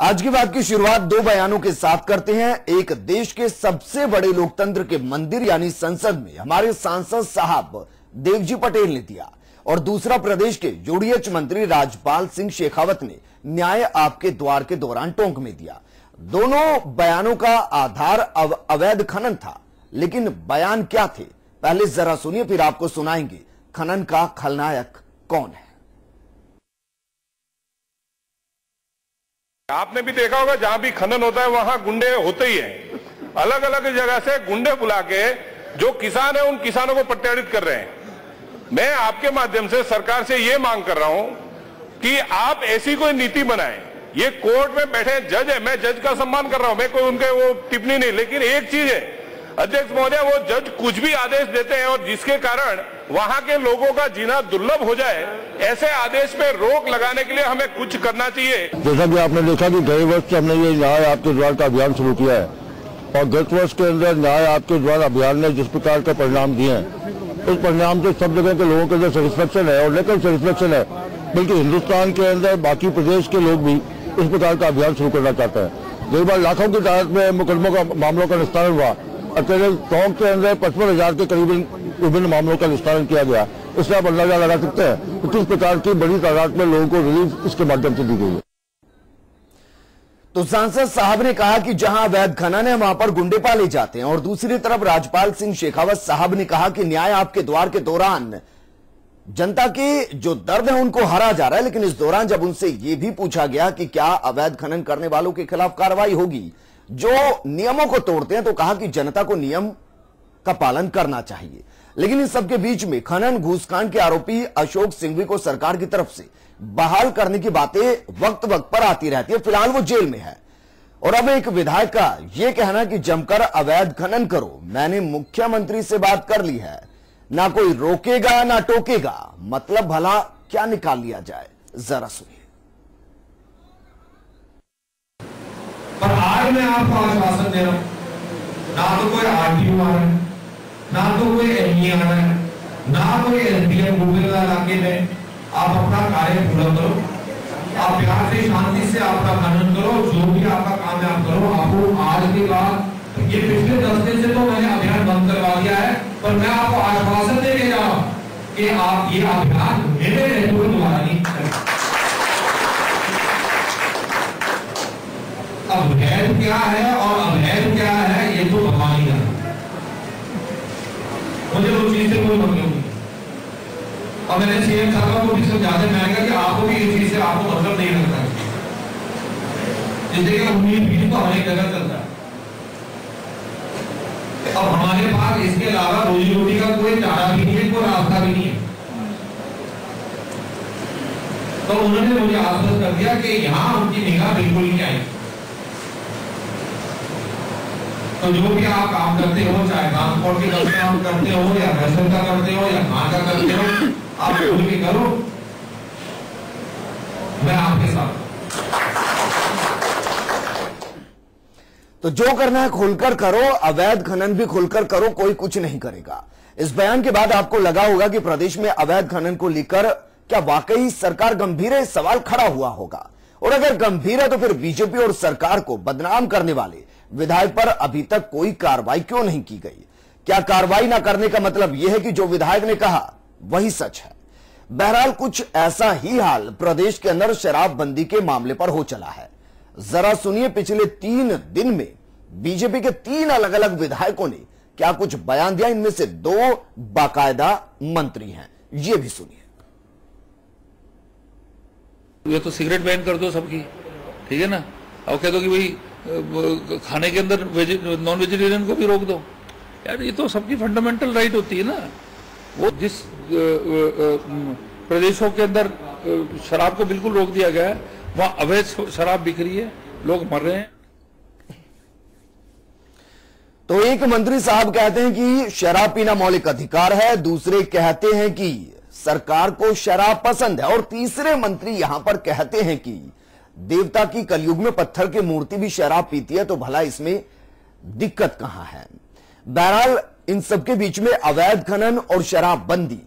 आज की बात की शुरुआत दो बयानों के साथ करते हैं। एक देश के सबसे बड़े लोकतंत्र के मंदिर यानी संसद में हमारे सांसद साहब देवजी पटेल ने दिया। और दूसरा प्रदेश के जोडीएच मंत्री राजपाल सिंह शेखावत ने न्याय आपके द्वार के दौरान टोंक में दिया। दोनों बयानों का आधार अव, अवैध खनन था। लेकिन बयान क्या थे? पहले जरा सुनिए फिर आपको सुनाएँगे। खनन का खलनायक कौन है? आपने भी देखा होगा, जहाँ भी खनन होता है, वहाँ गुंडे होते ही हैं। अलग अलग जगह से गुंडे बुला के जो किसान है, उन किसानों को प्रत्याड़ित कर रहे हैं। मैं आपके माध्यम से सरकार से ये मांग कर रहा हूँ कि आप ऐसी कोई नीति बनाएँ। ये कोर्ट में बैठे जज है, मैं जज का सम्मान कर रहा हूँ, मैं कोई उनके वो टिप्पणी नहीं, लेकिन एक चीज़ है। अध्यक्ष महोदय, वो जज कुछ भी आदेश देते हैं और जिसके कारण वहाँ के लोगों का जीना दुर्लभ हो जाए, ऐसे आदेश पे रोक लगाने के लिए हमें कुछ करना चाहिए। जैसा कि आपने देखा कि गए वर्ष हमने ये न्याय आपके द्वार का अभियान शुरू किया है। और गत वर्ष के अंदर न्याय आपके द्वार अभियान ने जिस प्रकार का परिणाम दिए हैं, उस परिणाम से सब जगह के लोगों के अंदर सेटिस्फेक्शन है और लेकिन सेटिस्फेक्शन है। बल्कि हिंदुस्तान के अंदर बाकी प्रदेश के लोग भी इस प्रकार का अभियान शुरू करना चाहते हैं। कई बार लाखों की तादाद में मुकदमों का मामलों का निस्तारण हुआ। अकेले टोंक के अंदर पचपन हज़ार के करीब विभिन्न मामलों का निस्तारण किया गया। इससे आप अंदाज़ा लगा सकते हैं कि किस प्रकार की बड़ी तादाद में लोगों को रिलीफ इसके माध्यम से दी गई है। तो सांसद साहब ने कहा कि जहाँ अवैध खनन है वहाँ पर गुंडे पाले जाते हैं और दूसरी तरफ़ राजपाल सिंह शेखावत साहब ने कहा कि न्याय आपके द्वार के दौरान जनता के जो दर्द है उनको हरा जा रहा है, लेकिन इस दौरान जब उनसे यह भी पूछा गया कि क्या अवैध खनन करने वालों के खिलाफ कार्रवाई होगी जो नियमों को तोड़ते हैं तो कहा कि जनता को नियम का पालन करना चाहिए। लेकिन इन सबके बीच में खनन घूसकांड के आरोपी अशोक सिंघवी को सरकार की तरफ़ से बहाल करने की बातें वक्त वक्त पर आती रहती है। फ़िलहाल वो जेल में है। और अब एक विधायक का यह कहना कि जमकर अवैध खनन करो, मैंने मुख्यमंत्री से बात कर ली है। ना कोई रोकेगा, ना टोकेगा। मतलब भला क्या निकाल लिया जाए? जरा सुनिए पर आज मैं आपको आश्वासन दे रहा हूँ ना तो कोई आरटीओ आ रहा है, ना तो कोई एमई आ रहा है, ना कोई एसडीएम गुबेला इलाके में आप अपना कार्य पूरा करो। आप प्यार से, शांति से आपका खनन करो। जो भी आपका काम है आप करो। आपको आज के बाद, ये पिछले दस दिन से तो मैंने अभियान बंद करवा दिया है, पर मैं आपको आश्वासन दे के जा रहा हूँ कि आप ये अभियान मेरे नेतृत्व द्वारा नहीं। अवैध क्या है और अवैध क्या है, ये तो भगवान ही। मुझे उस चीज़ से कोई मतलब नहीं। और मैंने सीएम साहब को भी समझाते मैंने कहा कि आपको भी इस चीज़ से आपको मतलब नहीं लगता जिससे उम्मीद भी तो एक जगह चलता है। अब हमारे पास इसके अलावा रोजी रोटी का कोई चारा भी नहीं है, कोई रास्ता भी नहीं है। तो उन्होंने मुझे आश्वस्त कर दिया कि यहाँ उनकी निगाह बिल्कुल नहीं आएगी। तो जो भी आप काम करते हो, चाहे ट्रांसपोर्ट के काम करते हो, या रेशन का करते हो, या खान का करते हो, आप खुल के करो। मैं आपके साथ तो जो करना है खुलकर करो, अवैध खनन भी खुलकर करो, कोई कुछ नहीं करेगा। इस बयान के बाद आपको लगा होगा कि प्रदेश में अवैध खनन को लेकर क्या वाकई सरकार गंभीर है? सवाल खड़ा हुआ होगा। और अगर गंभीर है तो फिर बीजेपी और सरकार को बदनाम करने वाले विधायक पर अभी तक कोई कार्रवाई क्यों नहीं की गई? क्या कार्रवाई ना करने का मतलब यह है कि जो विधायक ने कहा, वही सच है। बहरहाल, कुछ ऐसा ही हाल प्रदेश के अंदर शराबबंदी के मामले पर हो चला है। जरा सुनिए, पिछले तीन दिन में बीजेपी के तीन अलग अलग विधायकों ने क्या कुछ बयान दिया? इनमें से दो बाकायदा मंत्री हैं। ये भी सुनिए। ये तो सिगरेट बैन कर दो सबकी, ठीक है ना? और कह दो कि भाई खाने के अंदर नॉन वेजिटेरियन को भी रोक दो। यार, ये तो सबकी फंडामेंटल राइट होती है ना। वो जिस प्रदेशों के अंदर शराब को बिल्कुल रोक दिया गया है। वहाँ अवैध शराब बिक रही है। लोग मर रहे हैं। तो एक मंत्री साहब कहते हैं कि शराब पीना मौलिक अधिकार है। दूसरे कहते हैं कि सरकार को शराब पसंद है। और तीसरे मंत्री यहाँ पर कहते हैं कि देवता की कलयुग में पत्थर की मूर्ति भी शराब पीती है तो भला इसमें दिक्कत कहाँ है? बहरहाल, इन सबके बीच में अवैध खनन और शराबबंदी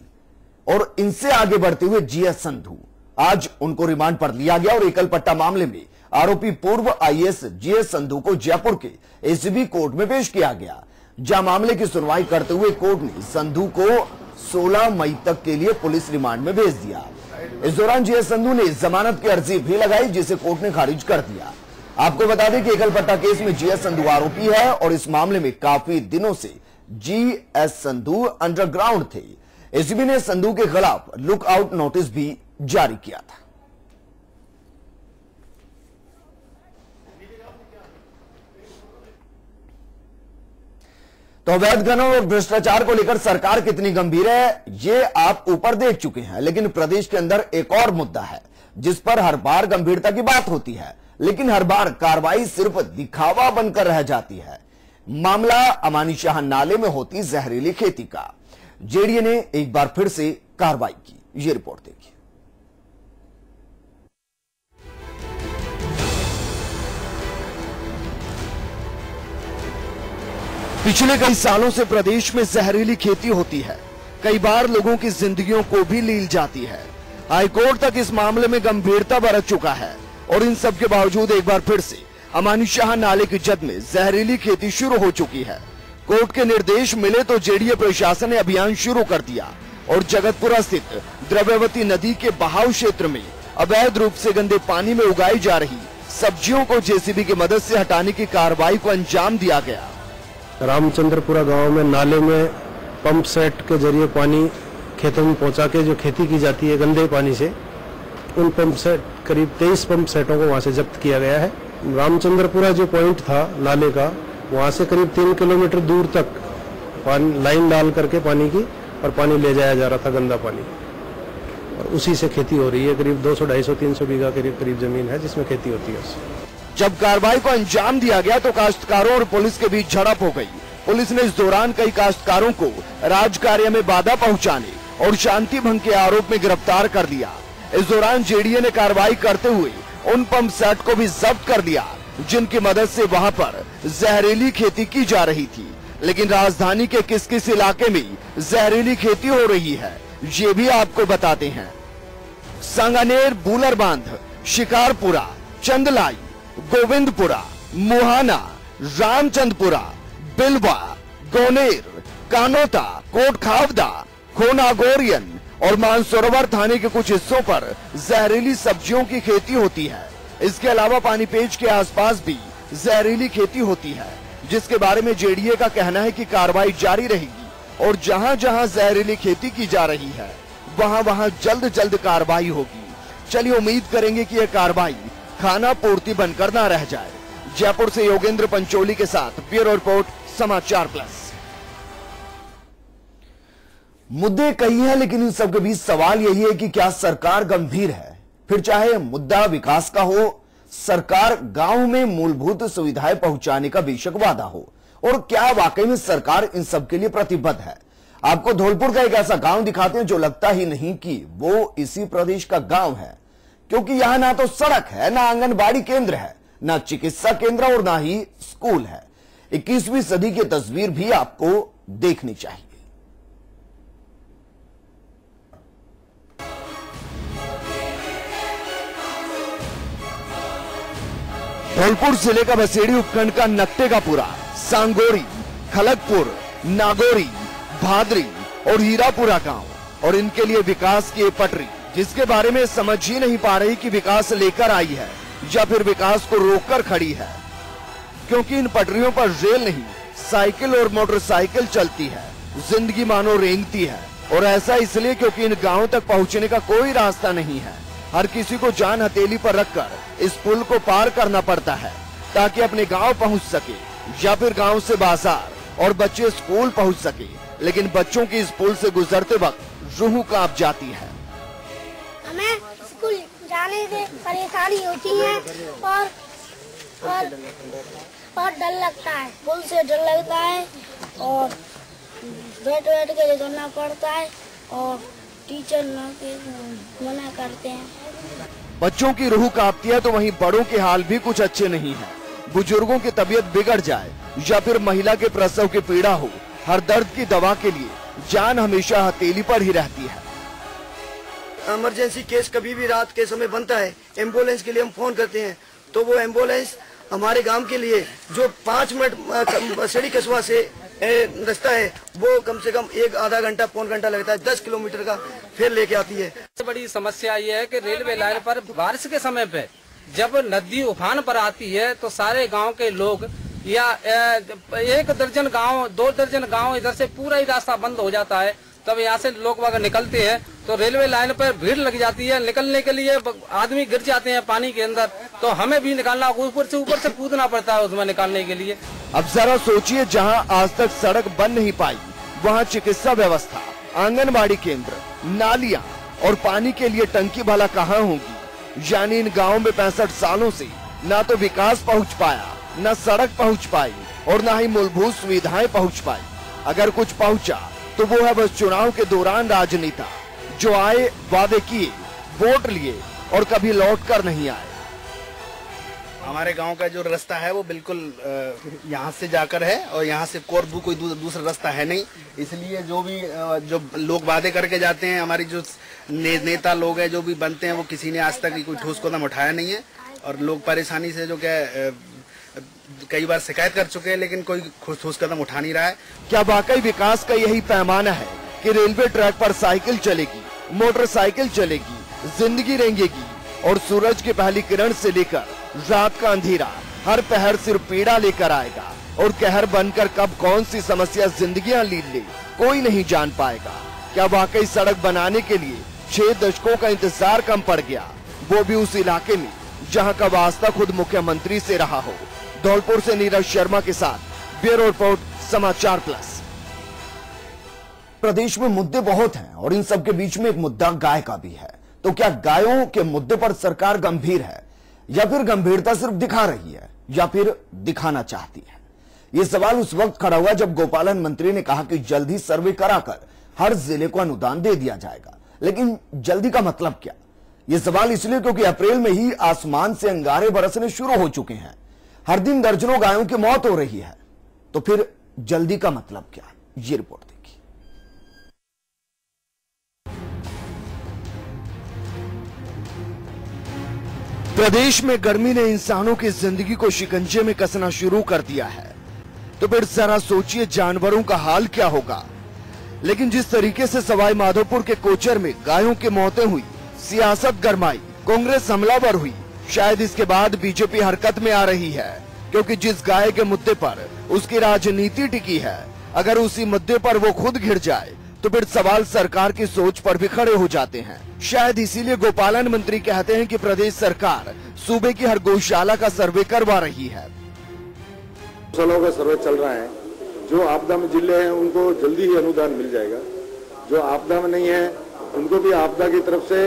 और इनसे आगे बढ़ते हुए जीएस संधू। आज उनको रिमांड पर लिया गया और एकल पट्टा मामले में आरोपी पूर्व आईएएस जीएस संधू को जयपुर के एसीबी कोर्ट में पेश किया गया। जहाँ मामले की सुनवाई करते हुए कोर्ट ने संधू को 16 मई तक के लिए पुलिस रिमांड में भेज दिया। इस दौरान जीएस संधू ने जमानत की अर्जी भी लगाई, जिसे कोर्ट ने खारिज कर दिया। आपको बता दें कि एकल पट्टा केस में जीएस संधू आरोपी है और इस मामले में काफ़ी दिनों से जीएस संधू अंडरग्राउंड थे। एसीबी ने संधू के खिलाफ लुकआउट नोटिस भी जारी किया था। तो अवैध खनन और भ्रष्टाचार को लेकर सरकार कितनी गंभीर है, ये आप ऊपर देख चुके हैं। लेकिन प्रदेश के अंदर एक और मुद्दा है, जिस पर हर बार गंभीरता की बात होती है। लेकिन हर बार कार्रवाई सिर्फ़ दिखावा बनकर रह जाती है। मामला अमानी शाह नाले में होती जहरीली खेती का। जेडीए ने एक बार फिर से कार्रवाई की। ये रिपोर्ट देखिए। पिछले कई सालों से प्रदेश में जहरीली खेती होती है। कई बार लोगों की जिंदगियों को भी लील जाती है। हाईकोर्ट तक इस मामले में गंभीरता बरत चुका है। और इन सब के बावजूद एक बार फिर से अमानी शाह नाले की जद में जहरीली खेती शुरू हो चुकी है। कोर्ट के निर्देश मिले तो जेडीए प्रशासन ने अभियान शुरू कर दिया। और जगतपुरा स्थित द्रव्यवती नदी के बहाव क्षेत्र में अवैध रूप से गंदे पानी में उगाई जा रही सब्जियों को जेसीबी की मदद से हटाने की कार्रवाई को अंजाम दिया गया। रामचंद्रपुरा गाँव में नाले में पंप सेट के ज़रिए पानी खेतों में पहुँचा के जो खेती की जाती है गंदे पानी से, उन पंप सेट, करीब तेईस पंप सेटों को वहाँ से जब्त किया गया है। रामचंद्रपुरा जो पॉइंट था नाले का, वहाँ से करीब तीन किलोमीटर दूर तक पानी, लाइन डाल करके पानी की और पानी ले जाया जा रहा था गंदा पानी। और उसी से खेती हो रही है, करीब 200 250 300 बीघा करीब करीब ज़मीन है जिसमें खेती होती है। उससे जब कार्रवाई को अंजाम दिया गया तो काश्तकारों और पुलिस के बीच झड़प हो गई। पुलिस ने इस दौरान कई काश्तकारों को राज कार्य में बाधा पहुँचाने और शांति भंग के आरोप में गिरफ़्तार कर लिया। इस दौरान जेडीए ने कार्रवाई करते हुए उन पंप सेट को भी जब्त कर लिया, जिनकी मदद से वहाँ पर जहरीली खेती की जा रही थी। लेकिन राजधानी के किस किस इलाके में जहरीली खेती हो रही है, ये भी आपको बताते हैं। सांगानेर बूलर बाँध शिकारपुरा, चंदलाई। गोविंदपुरा, मुहाना, रामचंदपुरा, बिलवा, गोनेर, कानोता कोट खावदा खोनागोरियन और मानसरोवर थाने के कुछ हिस्सों पर जहरीली सब्जियों की खेती होती है। इसके अलावा पानीपेज के आसपास भी जहरीली खेती होती है, जिसके बारे में जेडीए का कहना है कि कार्रवाई जारी रहेगी और जहाँ जहाँ जहरीली खेती की जा रही है वहाँ वहाँ जल्द जल्द कार्रवाई होगी। चलिए उम्मीद करेंगे कि यह कार्रवाई खाना पूर्ति बनकर ना रह जाए। जयपुर से योगेंद्र पंचोली के साथ ब्यूरो रिपोर्ट, समाचार प्लस। मुद्दे कई हैं, लेकिन इन सबके बीच सवाल यही है कि क्या सरकार गंभीर है? फिर चाहे मुद्दा विकास का हो, सरकार गाँव में मूलभूत सुविधाएँ पहुँचाने का बेशक वादा हो, और क्या वाकई में सरकार इन सब के लिए प्रतिबद्ध है? आपको धौलपुर का एक ऐसा गाँव दिखाते हैं जो लगता ही नहीं कि वो इसी प्रदेश का गाँव है। क्योंकि यहाँ ना तो सड़क है, ना आंगनबाड़ी केंद्र है, ना चिकित्सा केंद्र और ना ही स्कूल है। 21वीं सदी की तस्वीर भी आपको देखनी चाहिए। धौलपुर ज़िले का बसेड़ी उपखंड का नक्टे का पुरा, सांगोरी खलकपुर नागोरी, भादरी और हीरापुरा गाँव और इनके लिए विकास की पटरी। जिसके बारे में समझ ही नहीं पा रही कि विकास लेकर आई है या फिर विकास को रोककर खड़ी है। क्योंकि इन पटरियों पर रेल नहीं, साइकिल और मोटरसाइकिल चलती है, ज़िंदगी मानो रेंगती है। और ऐसा इसलिए क्योंकि इन गाँवों तक पहुँचने का कोई रास्ता नहीं है। हर किसी को जान हथेली पर रखकर इस पुल को पार करना पड़ता है, ताकि अपने गाँव पहुँच सके, या फिर गाँव से बाज़ार और बच्चे स्कूल पहुँच सके। लेकिन बच्चों की इस पुल से गुजरते वक्त रूह काँप जाती है। जाने से परेशानी होती है और और और डर लगता है। पुल से डर लगता है और बैठ बैठ के करना पड़ता है और टीचर मना करते हैं। बच्चों की रूह कांपती है तो वहीं बड़ों के हाल भी कुछ अच्छे नहीं है। बुज़ुर्गों की तबीयत बिगड़ जाए या फिर महिला के प्रसव की पीड़ा हो, हर दर्द की दवा के लिए जान हमेशा हथेली पर ही रहती है। इमरजेंसी केस कभी भी रात के समय बनता है एंबुलेंस के लिए हम फ़ोन करते हैं। तो वो एंबुलेंस हमारे गाँव के लिए जो पाँच मिनट सड़ी कस्बा से रास्ता है, वो कम से कम एक आधा घंटा, पौन घंटा लगता है, दस किलोमीटर का फिर लेके आती है। सबसे बड़ी समस्या ये है कि रेलवे लाइन पर बारिश के समय पे जब नदी उफान पर आती है तो सारे गाँव के लोग या एक दर्जन गाँव, दो दर्जन गाँव इधर से पूरा ही रास्ता बंद हो जाता है। तब यहाँ से लोग वगैरह निकलते हैं तो रेलवे लाइन पर भीड़ लग जाती है। निकलने के लिए आदमी गिर जाते हैं पानी के अंदर। तो हमें भी निकालना ऊपर से ऊपर से कूदना पड़ता है उसमें निकालने के लिए। अब जरा सोचिए, जहाँ आज तक सड़क बन नहीं पाई, वहाँ चिकित्सा व्यवस्था, आंगनबाड़ी केंद्र, नालियाँ और पानी के लिए टंकी भला कहाँ होगी? यानी इन गाँव में पैंसठ सालों से न तो विकास पहुँच पाया, न सड़क पहुँच पाई और न ही मूलभूत सुविधाएँ पहुँच पाई। अगर कुछ पहुँचा तो वो है बस चुनाव के दौरान राजनेता जो आए वादे किए वोट लिए और कभी लौट कर नहीं आए। हमारे गाँव का जो रास्ता है वो बिल्कुल यहाँ से जाकर है और यहाँ से कोरबू कोई दूसरा रास्ता है नहीं। इसलिए जो भी जो लोग वादे करके जाते हैं हमारी जो ने, नेता लोग हैं जो भी बनते हैं वो किसी ने आज तक कोई ठोस कदम उठाया नहीं है। और लोग परेशानी से जो क्या कई बार शिकायत कर चुके हैं, लेकिन कोई ठोस कदम उठा नहीं रहा है। क्या वाकई विकास का यही पैमाना है कि रेलवे ट्रैक पर साइकिल चलेगी, मोटरसाइकिल चलेगी, ज़िंदगी रेंगेगी और सूरज की पहली किरण से लेकर रात का अंधेरा, हर पहर सिर्फ़ पीड़ा लेकर आएगा। और कहर बनकर कब कौन सी समस्या जिंदगियाँ लील ले, कोई नहीं जान पाएगा। क्या वाकई सड़क बनाने के लिए छह दशकों का इंतज़ार कम पड़ गया? वो भी उस इलाके में, जहाँ का वास्ता खुद मुख्यमंत्री से रहा हो। धौलपुर से नीरज शर्मा के साथ, ब्यूरो रिपोर्ट, समाचार प्लस। प्रदेश में मुद्दे बहुत हैं और इन सब के बीच में एक मुद्दा गाय का भी है। तो क्या गायों के मुद्दे पर सरकार गंभीर है, या फिर गंभीरता सिर्फ़ दिखा रही है, या फिर दिखाना चाहती है? ये सवाल उस वक्त खड़ा हुआ जब गोपालन मंत्री ने कहा कि जल्द ही सर्वे कराकर हर ज़िले को अनुदान दे दिया जाएगा। लेकिन जल्दी का मतलब क्या? ये सवाल इसलिए क्योंकि अप्रैल में ही आसमान से अंगारे बरसने शुरू हो चुके हैं। हर दिन दर्जनों गायों की मौत हो रही है। तो फिर जल्दी का मतलब क्या है? ये रिपोर्ट देखिए। प्रदेश में गर्मी ने इंसानों की ज़िंदगी को शिकंजे में कसना शुरू कर दिया है। तो फिर जरा सोचिए जानवरों का हाल क्या होगा। लेकिन जिस तरीके से सवाई माधोपुर के कोचर में गायों की मौतें हुई, सियासत गरमाई, कांग्रेस हमलावर हुई शायद इसके बाद बीजेपी हरकत में आ रही है, क्योंकि जिस गाय के मुद्दे पर उसकी राजनीति टिकी है, अगर उसी मुद्दे पर वो खुद घिर जाए तो फिर सवाल सरकार की सोच पर भी खड़े हो जाते हैं। शायद इसीलिए गोपालन मंत्री कहते हैं कि प्रदेश सरकार सूबे की हर गौशाला का सर्वे करवा रही है। गौशालाओं का सर्वे चल रहा है। जो आपदा में ज़िले हैं, उनको जल्दी ही अनुदान मिल जाएगा। जो आपदा में नहीं है, उनको भी आपदा की तरफ़ से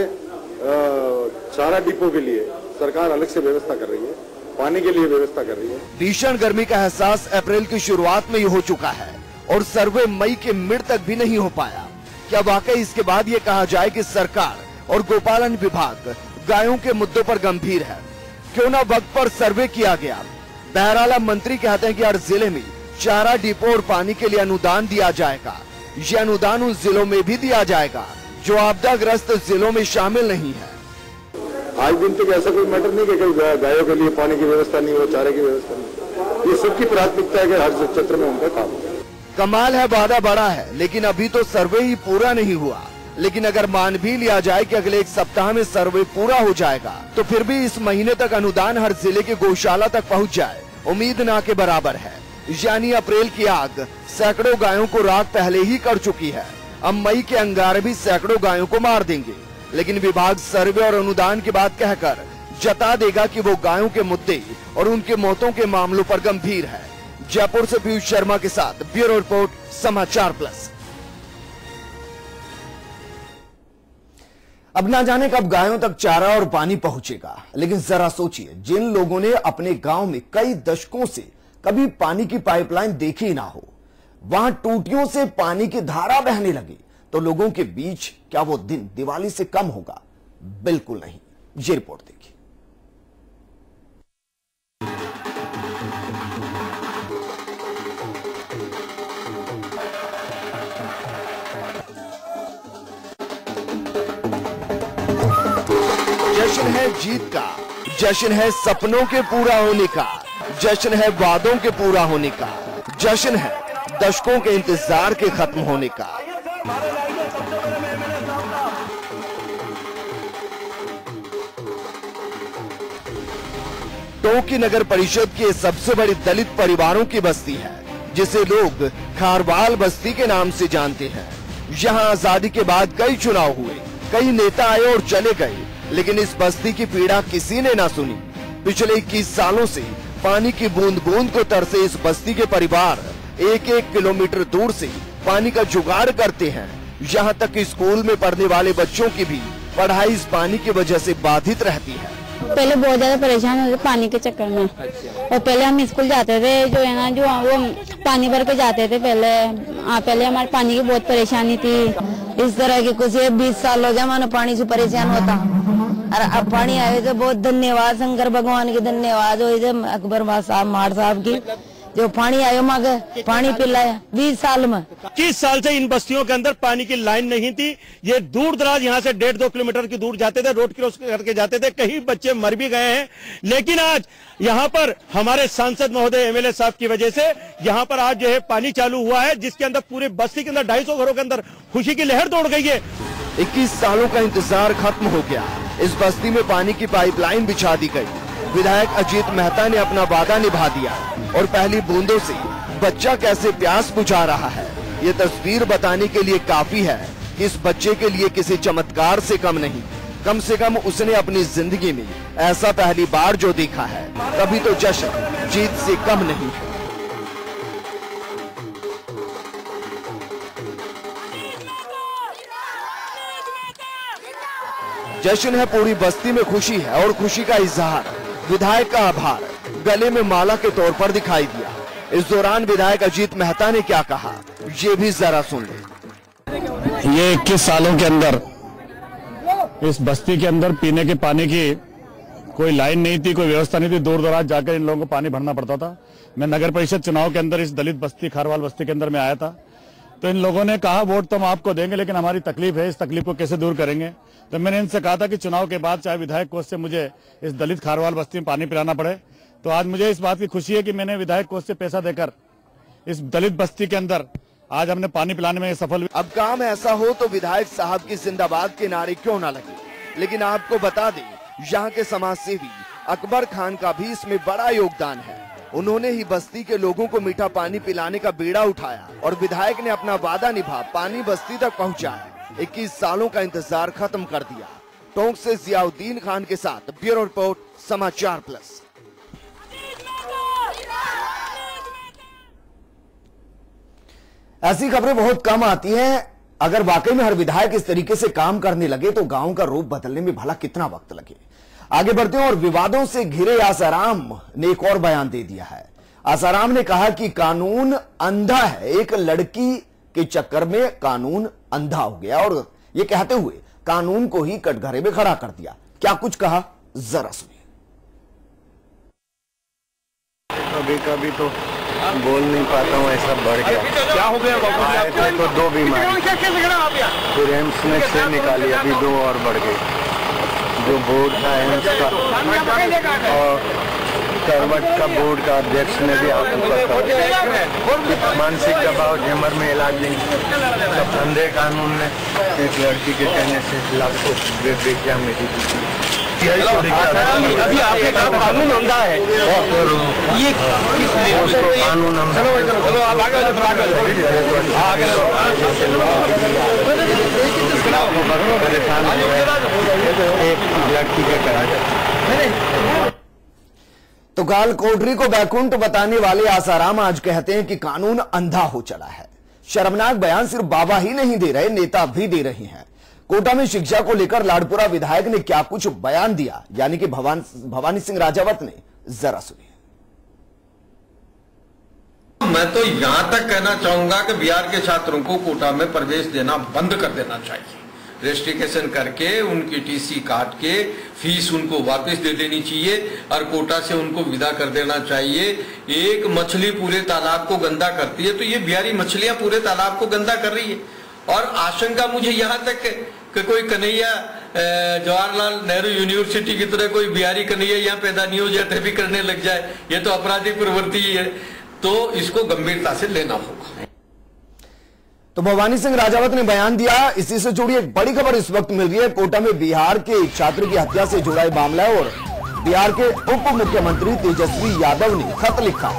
चारा डिपो के लिए सरकार अलग से व्यवस्था कर रही है, पानी के लिए व्यवस्था कर रही है। भीषण गर्मी का एहसास अप्रैल की शुरुआत में ही हो चुका है और सर्वे मई के मिड तक भी नहीं हो पाया। क्या वाकई इसके बाद ये कहा जाए कि सरकार और गोपालन विभाग गायों के मुद्दों पर गंभीर है? क्यों ना वक्त पर सर्वे किया गया? बहराला मंत्री कहते हैं कि हर ज़िले में चारा डिपो और पानी के लिए अनुदान दिया जाएगा। ये अनुदान उन जिलों में भी दिया जाएगा जो आपदाग्रस्त जिलों में शामिल नहीं है। आज दिन तक ऐसा कोई मैटर नहीं कि गायों के लिए पानी की व्यवस्था नहीं हो, चारे की व्यवस्था नहीं ये सबकी प्राथमिकता है कि हर क्षेत्र में उनका काम कमाल है, वादा बड़ा है, लेकिन अभी तो सर्वे ही पूरा नहीं हुआ। लेकिन अगर मान भी लिया जाए कि अगले एक सप्ताह में सर्वे पूरा हो जाएगा तो फिर भी इस महीने तक अनुदान हर ज़िले के गौशाला तक पहुँच जाए। उम्मीद ना के बराबर है। यानी अप्रैल की आग सैकड़ों गायों को रात पहले ही कर चुकी है। अब मई के अंगारे भी सैकड़ों गायों को मार देंगे। लेकिन विभाग सर्वे और अनुदान की बात कहकर जता देगा कि वो गायों के मुद्दे और उनके मौतों के मामलों पर गंभीर है। जयपुर से पीयूष शर्मा के साथ ब्यूरो रिपोर्ट, समाचार प्लस। अब ना जाने कब गायों तक चारा और पानी पहुंचेगा, लेकिन जरा सोचिए, जिन लोगों ने अपने गाँव में कई दशकों से कभी पानी की पाइपलाइन देखी ना हो, वहाँ टूटियों से पानी की धारा बहने लगी तो लोगों के बीच क्या वो दिन दिवाली से कम होगा? बिल्कुल नहीं। ये रिपोर्ट देखिए। जश्न है जीत का। जश्न है सपनों के पूरा होने का। जश्न है वादों के पूरा होने का। जश्न है दशकों के इंतज़ार के खत्म होने का। टोंकी नगर परिषद की सबसे बड़ी दलित परिवारों की बस्ती है, जिसे लोग खारवाल बस्ती के नाम से जानते हैं। यहाँ आज़ादी के बाद कई चुनाव हुए, कई नेता आए और चले गए, लेकिन इस बस्ती की पीड़ा किसी ने ना सुनी। पिछले 21 सालों से पानी की बूंद बूंद को तरसे इस बस्ती के परिवार एक एक किलोमीटर दूर से पानी का जुगाड़ करते हैं। यहाँ तक कि स्कूल में पढ़ने वाले बच्चों की भी पढ़ाई इस पानी की वजह से बाधित रहती है। पहले बहुत ज़्यादा परेशान होते पानी के चक्कर में। और पहले हम स्कूल जाते थे, जो है ना, जो वो पानी भर के जाते थे पहले। हाँ पहले हमारे पानी की बहुत परेशानी थी। इस तरह की कुछ बीस साल हो गया, मैंने पानी से परेशान होता। और अब पानी आए तो बहुत धन्यवाद, शंकर भगवान के धन्यवाद हो अकबर साहब मार साहब की। जो पानी आयो मांगे पानी पिलाया बीस साल में। इक्कीस साल से इन बस्तियों के अंदर पानी की लाइन नहीं थी। ये दूर दराज यहाँ से डेढ़ दो किलोमीटर की दूर जाते थे रोड क्रॉस करके जाते थे कहीं बच्चे मर भी गए हैं। लेकिन आज यहाँ पर हमारे सांसद महोदय एमएलए साहब की वजह से यहाँ पर आज जो है पानी चालू हुआ है जिसके अंदर पूरे बस्ती के अंदर ढाई सौ घरों के अंदर खुशी की लहर दौड़ गई है। 21 सालों का इंतज़ार खत्म हो गया। इस बस्ती में पानी की पाइपलाइन बिछा दी गई। विधायक अजीत मेहता ने अपना वादा निभा दिया और पहली बूंदों से बच्चा कैसे प्यास बुझा रहा है, ये तस्वीर बताने के लिए काफ़ी है कि इस बच्चे के लिए किसी चमत्कार से कम नहीं। कम से कम उसने अपनी ज़िंदगी में ऐसा पहली बार जो देखा है कभी तो जश्न जीत से कम नहीं है। जश्न है पूरी बस्ती में खुशी है और खुशी का इजहार। विधायक का आभार। गले में माला के तौर पर दिखाई दिया। इस दौरान विधायक अजीत मेहता ने क्या कहा, ये भी जरा सुन ले। ये इक्कीस सालों के अंदर, इस बस्ती के अंदर पीने के पानी की कोई लाइन नहीं थी, कोई व्यवस्था नहीं थी। दूर दराज जाकर इन लोगों को पानी भरना पड़ता था। मैं नगर परिषद चुनाव के अंदर इस दलित बस्ती, खारवाल बस्ती के अंदर में आया था। तो इन लोगों ने कहा, वोट तो हम आपको देंगे, लेकिन हमारी तकलीफ़ है, इस तकलीफ़ को कैसे दूर करेंगे? तो मैंने इनसे कहा था कि चुनाव के बाद चाहे विधायक कोष से मुझे इस दलित खारवाल बस्ती में पानी पिलाना पड़े। तो आज मुझे इस बात की खुशी है कि मैंने विधायक कोष से पैसा देकर इस दलित बस्ती के अंदर आज हमने पानी पिलाने में सफल अब काम ऐसा हो तो विधायक साहब की जिंदाबाद के नारे क्यों ना लगे? लेकिन आपको बता दें, यहाँ के समाज सेवी अकबर खान का भी इसमें बड़ा योगदान है। उन्होंने ही बस्ती के लोगों को मीठा पानी पिलाने का बेड़ा उठाया और विधायक ने अपना वादा निभा पानी बस्ती तक पहुँचाया। इक्कीस सालों का इंतज़ार खत्म कर दिया। टोंक से जियाउद्दीन खान के साथ ब्यूरो रिपोर्ट, समाचार प्लस। ऐसी खबरें बहुत कम आती हैं। अगर वाकई में हर विधायक इस तरीके से काम करने लगे तो गाँव का रूप बदलने में भला कितना वक्त लगे? आगे बढ़ते हैं और विवादों से घिरे आसाराम ने एक और बयान दे दिया है। आसाराम ने कहा कि कानून अंधा है। एक लड़की के चक्कर में कानून अंधा हो गया और ये कहते हुए कानून को ही कटघरे में खड़ा कर दिया। क्या कुछ कहा? जरा सुनिए। कभी कभी तो बोल नहीं पाता हूँ ऐसा बढ़ गया। क्या हो गया बाबू आए थे तो दो बीमारी। फिर एम्स में से निकाली अभी दो और बढ़ गई। जो बोर्ड का है उसका, और करवट का बोर्ड का अध्यक्ष ने भी पता मानसिक दबाव, झमर में इलाज नहीं। किया धंधे कानून ने एक लड़की के कहने से लाखों बेटियाँ मेरी अभी आपके काम कानून अंधा है। ये कानून चलो चलो चलो आप आगे आगे एक लड़की के करा तो गाल कोडरी को बैकुंठ बताने वाले आसाराम आज कहते हैं कि कानून अंधा हो चला है। शर्मनाक बयान सिर्फ़ बाबा ही नहीं दे रहे नेता भी दे रहे हैं। कोटा में शिक्षा को लेकर लाडपुरा विधायक ने क्या कुछ बयान दिया? यानी कि भवान, भवानी सिंह राजावत ने। जरा सुनिए। मैं तो यहाँ तक कहना चाहूँगा कि बिहार के छात्रों को कोटा में प्रवेश देना बंद कर देना चाहिए। रजिस्ट्रिकेशन करके, उनकी टीसी काट के फ़ीस उनको वापस दे देनी चाहिए और कोटा से उनको विदा कर देना चाहिए। एक मछली पूरे तालाब को गंदा करती है तो ये बिहारी मछलियाँ पूरे तालाब को गंदा कर रही है। और आशंका मुझे यहाँ तक कि कोई कन्हैया जवाहरलाल नेहरू यूनिवर्सिटी की तरह कोई बिहारी कन्हैया यहाँ पैदा नहीं हो जाते भी करने लग जाए। ये तो आपराधिक प्रवृत्ति ही है। तो इसको गंभीरता से लेना होगा। तो भवानी सिंह राजावत ने बयान दिया, इसी से जुड़ी एक बड़ी खबर इस वक्त मिल रही है। कोटा में बिहार के एक छात्र की हत्या से जुड़ा मामला है और बिहार के उप मुख्यमंत्री तेजस्वी यादव ने खत लिखा।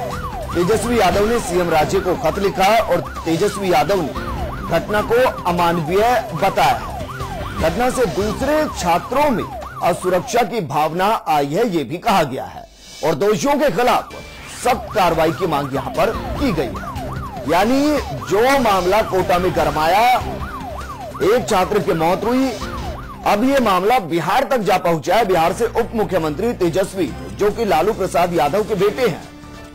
तेजस्वी यादव ने सीएम राज्य को खत लिखा और तेजस्वी यादव ने घटना को अमानवीय बताया। घटना से दूसरे छात्रों में असुरक्षा की भावना आई है, ये भी कहा गया है। और दोषियों के खिलाफ सख्त कार्रवाई की मांग यहाँ पर की गई है। यानी जो मामला कोटा में गरमाया, एक छात्र की मौत हुई, अब ये मामला बिहार तक जा पहुँचा है। बिहार से उप मुख्यमंत्री तेजस्वी, जो कि लालू प्रसाद यादव के बेटे हैं,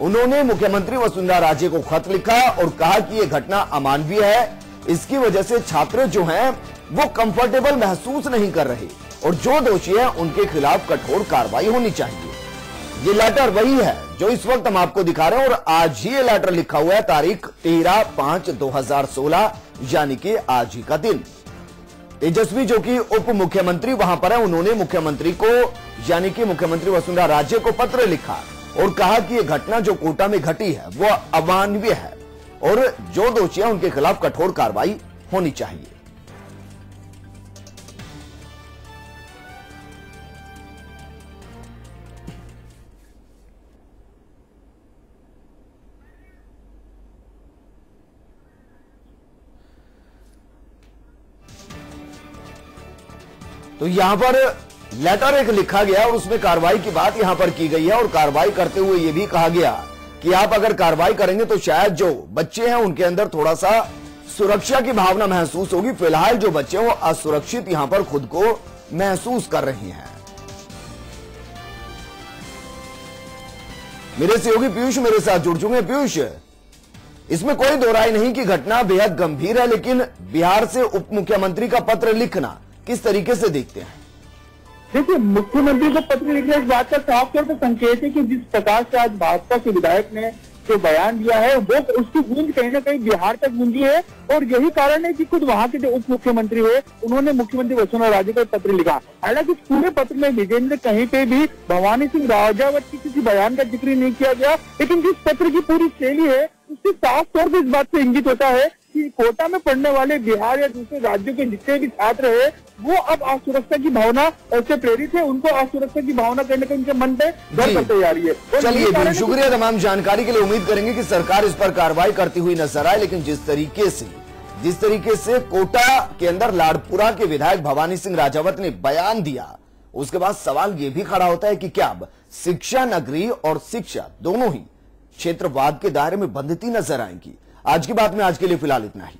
उन्होंने मुख्यमंत्री वसुंधरा राजे को खत लिखा और कहा कि यह घटना अमानवीय है। इसकी वजह से छात्र जो हैं, वो कंफर्टेबल महसूस नहीं कर रहे और जो दोषी हैं, उनके खिलाफ कठोर कार्रवाई होनी चाहिए। ये लेटर वही है जो इस वक्त हम आपको दिखा रहे हैं और आज ही ये लेटर लिखा हुआ है, तारीख तेरह पाँच दो हज़ार सोलह, यानी कि आज ही का दिन। तेजस्वी जो कि उप मुख्यमंत्री वहाँ पर है, उन्होंने मुख्यमंत्री को, यानी कि मुख्यमंत्री वसुंधरा राजे को पत्र लिखा और कहा कि यह घटना जो कोटा में घटी है, वो अमानवीय है। और जो दोषी उनके खिलाफ कठोर कार्रवाई होनी चाहिए। तो यहाँ पर लेटर एक लिखा गया और उसमें कार्रवाई की बात यहाँ पर की गई है और कार्रवाई करते हुए यह भी कहा गया कि आप अगर कार्रवाई करेंगे तो शायद जो बच्चे हैं उनके अंदर थोड़ा सा सुरक्षा की भावना महसूस होगी। फ़िलहाल जो बच्चे वो असुरक्षित यहाँ पर खुद को महसूस कर रहे हैं। मेरे सहयोगी पीयूष मेरे साथ जुड़ चुके हैं। पीयूष, इसमें कोई दो राय नहीं कि घटना बेहद गंभीर है, लेकिन बिहार से उप मुख्यमंत्री का पत्र लिखना किस तरीके से देखते हैं? देखिए, मुख्यमंत्री को पत्र लिखने इस बात का साफ़ तौर पर संकेत है कि जिस प्रकार से आज भाजपा के विधायक ने जो बयान दिया है, वो उसकी गूंज कहीं ना कहीं बिहार तक गूंजी है। और यही कारण है कि खुद वहाँ के जो उप मुख्यमंत्री है उन्होंने मुख्यमंत्री वसुंधरा राजे को पत्र लिखा। हालाँकि पूरे पत्र में विजेंद्र कहीं पे भी भवानी सिंह राजावत की किसी बयान का ज़िक्र नहीं किया गया, लेकिन जिस पत्र की पूरी शैली है, उससे साफ़ तौर पर इस बात से इंगित होता है कि कोटा में पढ़ने वाले बिहार या दूसरे राज्यों के जितने भी छात्र हैं वो अब असुरक्षा की भावना से प्रेरित है उनको असुरक्षा की भावना करने का उनके मन पे डर करते जा रही है। चलिए शुक्रिया तमाम जानकारी के लिए उम्मीद करेंगे कि सरकार इस पर कार्रवाई करती हुई नज़र आए लेकिन जिस तरीके से जिस तरीके से कोटा के अंदर लाड़पुरा के विधायक भवानी सिंह राजावत ने बयान दिया उसके बाद सवाल ये भी खड़ा होता है कि क्या अब शिक्षा नगरी और शिक्षा दोनों ही क्षेत्रवाद के दायरे में बंधती नज़र आएँगी? आज की बात में आज के लिए फ़िलहाल इतना ही।